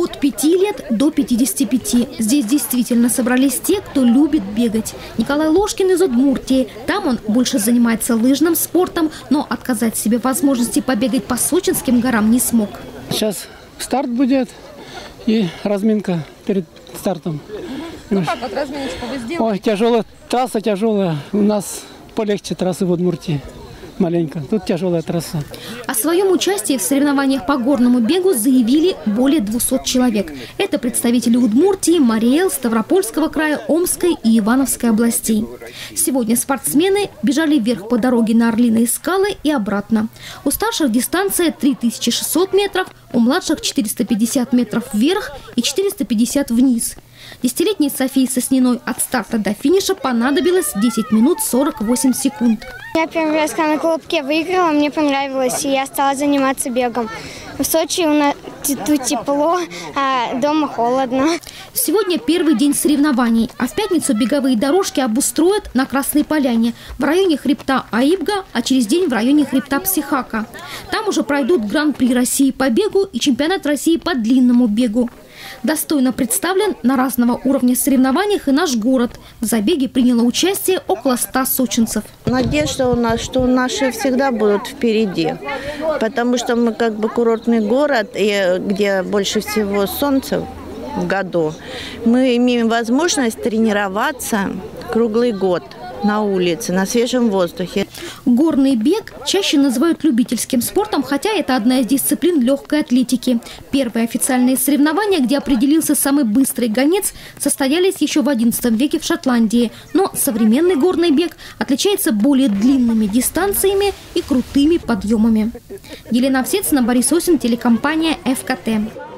От 5 лет до 55. Здесь действительно собрались те, кто любит бегать. Николай Ложкин из Удмуртии. Там он больше занимается лыжным спортом, но отказать себе в возможности побегать по сочинским горам не смог. Сейчас старт будет и разминка перед стартом. Ну как вот разминочку вы сделали? Ой, тяжелая трасса, тяжелая. У нас полегче трассы в Удмуртии. Маленько. Тут тяжелая трасса. О своем участии в соревнованиях по горному бегу заявили более 200 человек. Это представители Удмуртии, Мариэл, Ставропольского края, Омской и Ивановской областей. Сегодня спортсмены бежали вверх по дороге на Орлиные скалы и обратно. У старших дистанция 3600 метров, у младших 450 метров вверх и 450 вниз. Десятилетней Софии Сосниной от старта до финиша понадобилось 10 минут 48 секунд. Я первый раз на Колобке выиграла, мне понравилось, и я стала заниматься бегом. В Сочи у нас тут тепло, а дома холодно. Сегодня первый день соревнований, а в пятницу беговые дорожки обустроят на Красной Поляне в районе хребта Аибга, а через день в районе хребта Психака. Там уже пройдут Гран-при России по бегу и чемпионат России по длинному бегу. Достойно представлен на разного уровня соревнованиях и наш город. В забеге приняло участие около 100 сочинцев. Надежда у нас, что наши всегда будут впереди, потому что мы как бы курортный город, и где больше всего солнца в году. Мы имеем возможность тренироваться круглый год на улице, на свежем воздухе. Горный бег чаще называют любительским спортом, хотя это одна из дисциплин легкой атлетики. Первые официальные соревнования, где определился самый быстрый гонец, состоялись еще в XI веке в Шотландии. Но современный горный бег отличается более длинными дистанциями и крутыми подъемами. Елена Овсецина, Борис Осин, телекомпания «ФКТ».